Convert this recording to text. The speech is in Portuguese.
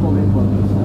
polêmica.